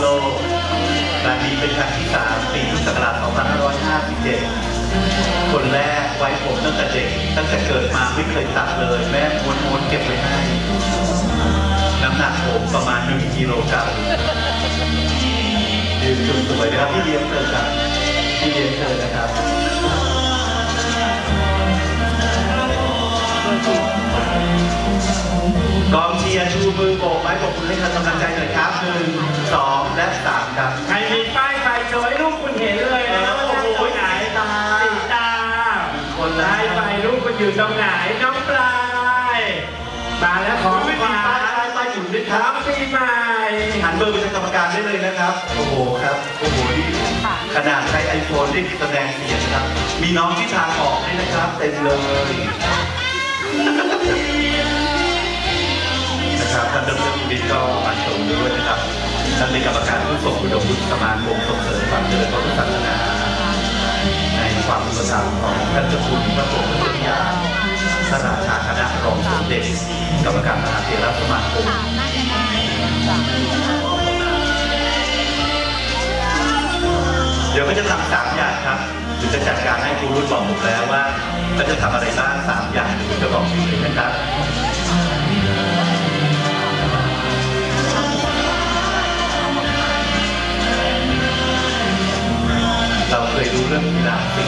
โลกงานนี้เป็นครั้งที่3ปีพุทธศักราช2557 คนแรกไว้ผมตั้งแต่เด็ก ตั้งแต่เกิดมาไม่เคยตัดเลย แม่ม้วนๆเก็บไว้ให้ น้ำหนักผมประมาณ 1กิโลกรัมยืนจุดสวยนะครับพี่เลี้ยงเธอครับพี่เลี้ยงเธอนะครับกองเชียร์ชูมือโบกไม้โบกมือให้กำลังใจหน่อยครับหนึ่ง ครับใครมีป้ายไฟโชว์ให้ลูกคุณเห็นเลยนะว่านั่งตรงไหนตาสีตาคนละป้ายไฟลูกคุณอยู่ตรงไหนน้องปลายมาแล้วของไม่ขมีวัป้ายญป้ายป้ายอยู่ด้วยคน้รัอบงปีใหม่ หันเบอร์ไปทางกรรมการได้เลยนะครับ โอ้โหครับ โอ้โหนี่ขนาดใช้ไอโฟนได้แสดงเสียงนะครับ มีน้องที่ทางออกด้วยนะครับ เต็มเลย นะครับท่านดรวิทย์ก็มาชมด้วยนะครับ ท่านเป็นกรรมการผู้ส่งอุดมบุญสมานวงส่งเสริมความเจริญพระพุทธศาสนา ในความอุปถัมภ์ของท่านเจ้าคุณพระสงฆ์พุทธญาณพระราชาคณะรองสมเด็จกรรมการมหาเถรสมาคมเดี๋ยวก็จะทำสามอย่างครับหรือจะจัดการให้ครูรุ่นบอกผมแล้วว่าก็จะทำอะไรบ้างสามอย่างเดี๋ยวผมจะบอกทีเลยนะครับ ฬาสี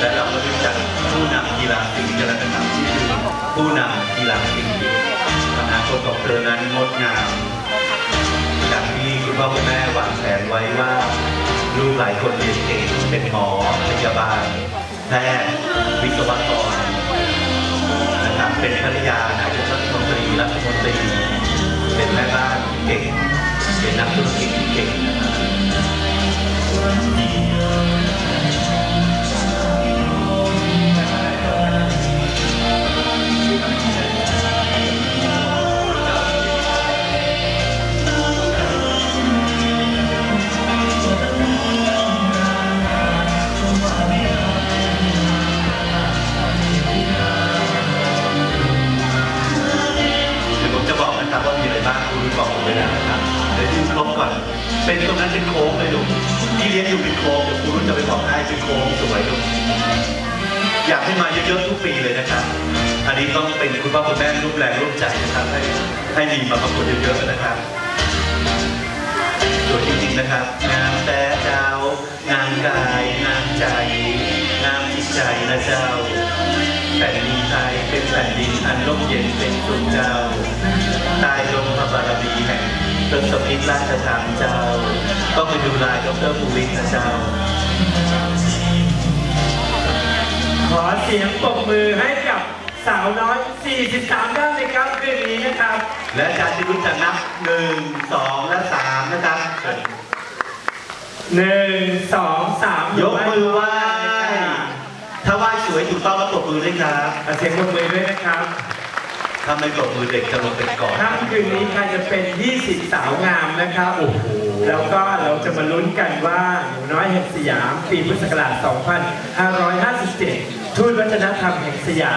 และเราก็รู้จักผู้นำกีฬาสีกันแล้วนะครับที่คือผู้นำกีฬาสีอนาคตของเธอนั้นงดงามอย่างที่คุณพ่อคุณแม่วางแผนไว้ว่า ลูกหลายคนเรียนเก่งเป็นหมอพยาบาลแพทย์วิศวกรนะครับเป็นภรรยานายกรัฐมนตรีรัฐมนตรี เป็นแม่บ้านเก่งเป็นนักธุรกิจเก่งนะครับ ก่อน เป็นตรงนั้นเป็นโค้งเลยลูกที่เลี้ยงอยู่เป็นโค้งเดี๋ยวคุณรุ่นจะไปบอกให้เป็นโค้งสวยลูกอยากให้มาเยอะๆทุกปีเลยนะครับ อันนี้ต้องเป็นคุณพ่อคุณแม่ร่วมแรงร่วมใจนะครับ ให้ให้มีมาประกวดเยอะๆนะครับสวยจริงๆนะครับงามแต่เจ้างามกายงามใจงามจิตใจนะเจ้าแผ่นดินไทยเป็นแผ่นดินอันร่มเย็นเป็นสุขเจ้า แห่งเติมสมิทราชธรรมเจ้าต้องไปดูลายดรภูริศนะเจ้า ขอเสียงปรบมือให้กับสาวน้อย 43ท่านเลยครับคืนนี้นะครับ และอาจารย์จะรู้จะนับหนึ่งสองและสามนะครับเชิญหนึ่งสองสามยกมือไหว้ถ้าไหว้สวยถูกต้องก็ปรบมือด้วยครับขอเสียงปรบมือด้วยนะครับ ถ้าไม่ปรบมือเด็กจะลงเป็นก่อนค่ำคืนนี้ใครจะเป็น 20 สาวงามนะครับโอ้โหแล้วก็เราจะมาลุ้นกันว่าหนูน้อยแห่งสยาม ปีพุทธศักราช 2557 ทูตวัฒนธรรมแห่งสยาม